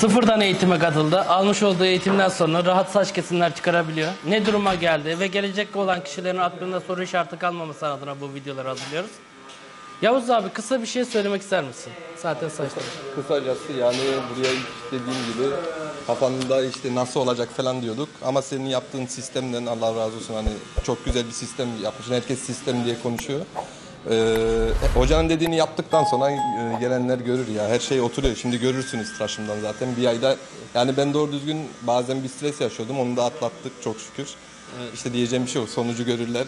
Sıfırdan eğitime katıldı. Almış olduğu eğitimden sonra rahat saç kesimler çıkarabiliyor. Ne duruma geldi ve gelecekte olan kişilerin aklında soru işareti kalmaması adına bu videoları hazırlıyoruz. Yavuz abi kısa bir şey söylemek ister misin? Zaten saçlar. Kısacası yani buraya dediğim gibi kafanda işte nasıl olacak falan diyorduk. Ama senin yaptığın sistemden Allah razı olsun hani çok güzel bir sistem yapmışsın. Herkes sistem diye konuşuyor. Ee, hocanın dediğini yaptıktan sonra e, gelenler görür ya her şey oturuyor. Şimdi görürsünüz tıraşımdan zaten bir ayda yani ben doğru düzgün bazen bir stres yaşıyordum onu da atlattık çok şükür. İşte diyeceğim bir şey yok sonucu görürler.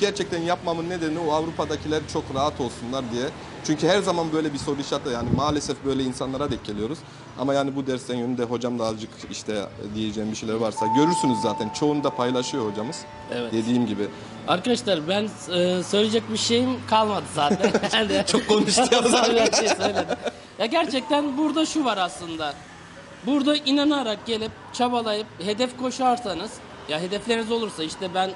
Gerçekten yapmamın nedeni o Avrupa'dakiler çok rahat olsunlar diye. Çünkü her zaman böyle bir soru işareti yani maalesef böyle insanlara denk geliyoruz. Ama yani bu dersten yönünde hocam da azıcık işte diyeceğim bir şeyler varsa görürsünüz zaten. Çoğunu da paylaşıyor hocamız. Evet. Dediğim gibi. Arkadaşlar ben e, söyleyecek bir şeyim kalmadı zaten. Yani- Çok konuştu ya Çok zaten. güzel şey söyledim. Ya gerçekten burada şu var aslında. Burada inanarak gelip çabalayıp hedef koşarsanız ya hedefleriniz olursa işte ben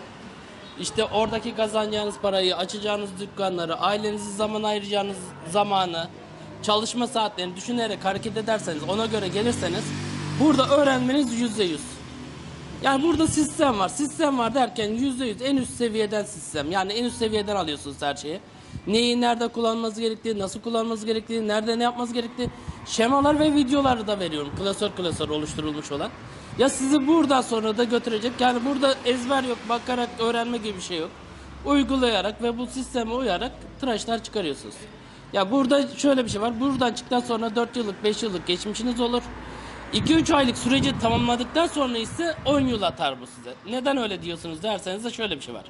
işte oradaki kazanacağınız parayı, açacağınız dükkanları, ailenize zaman ayıracağınız zamanı, çalışma saatlerini düşünerek hareket ederseniz, ona göre gelirseniz burada öğrenmeniz yüzde yüz. Yani burada sistem var. Sistem var derken yüzde yüz en üst seviyeden sistem. Yani en üst seviyeden alıyorsunuz her şeyi. Neyi nerede kullanmanız gerektiği, nasıl kullanmanız gerektiği, nerede ne yapmanız gerektiği şemalar ve videoları da veriyorum. Klasör klasör oluşturulmuş olan. Ya sizi buradan sonra da götürecek. Yani burada ezber yok, bakarak öğrenme gibi bir şey yok. Uygulayarak ve bu sisteme uyarak tıraşlar çıkarıyorsunuz. Ya burada şöyle bir şey var. Buradan çıktıktan sonra 4 yıllık, 5 yıllık geçmişiniz olur. 2-3 aylık süreci tamamladıktan sonra ise 10 yıl atar bu size. Neden öyle diyorsunuz derseniz de şöyle bir şey var.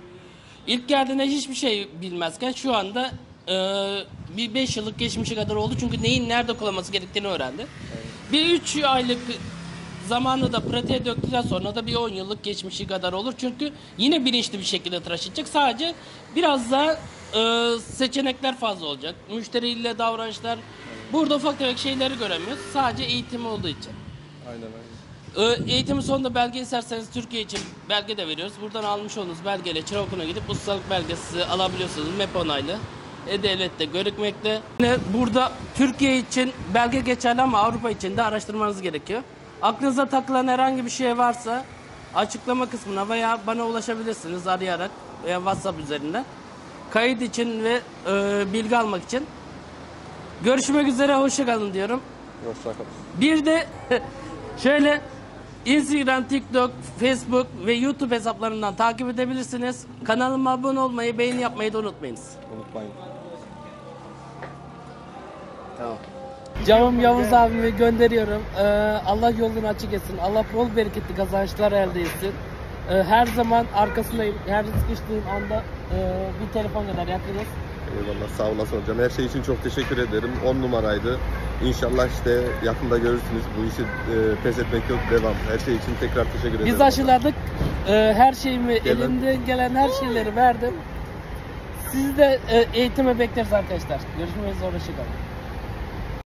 İlk geldiğinde hiçbir şey bilmezken şu anda e, bir 5 yıllık geçmişi kadar oldu. Çünkü neyin nerede kullanması gerektiğini öğrendi. Bir 3 aylık zamanı da pratiğe döktükten sonra da bir 10 yıllık geçmişi kadar olur. Çünkü yine bilinçli bir şekilde tıraş edecek. Sadece biraz daha e, seçenekler fazla olacak. Müşteriyle davranışlar. Burada ufak tefek şeyleri göremiyoruz. Sadece eğitim olduğu için. Aynen aynen. Ee, Eğitimin sonunda belge isterseniz Türkiye için belge de veriyoruz. Buradan almış olduğunuz belgeyle çırak okuluna gidip ustalık belgesi alabiliyorsunuz. MEP onaylı. E-Devlet'te görükmekte. Yine burada Türkiye için belge geçerli ama Avrupa için de araştırmanız gerekiyor. Aklınıza takılan herhangi bir şey varsa açıklama kısmına veya bana ulaşabilirsiniz arayarak veya WhatsApp üzerinden. Kayıt için ve e, bilgi almak için. Görüşmek üzere, hoşçakalın diyorum. Hoşçakalın. Bir de şöyle Instagram, TikTok, Facebook ve YouTube hesaplarından takip edebilirsiniz. Kanalıma abone olmayı, beğeni yapmayı da unutmayınız. Unutmayın. Tamam. Canım Yavuz abimi gönderiyorum. Ee, Allah yolunu açık etsin. Allah bol bereketli kazançlar elde etsin. Ee, her zaman arkasındayım. Her sıkıştığım anda e, bir telefon kadar yakınız. Eyvallah sağ olasın hocam. Her şey için çok teşekkür ederim. 10 numaraydı. İnşallah işte yakında görürsünüz. Bu işi e, pes etmek yok. Devam. Her şey için tekrar teşekkür ederim. Biz aşıladık. Ee, her şeyimi, Gelen- elimden gelen her şeyleri verdim. Sizi de e, eğitime bekleriz arkadaşlar. Görüşmek üzere, hoşçakalın.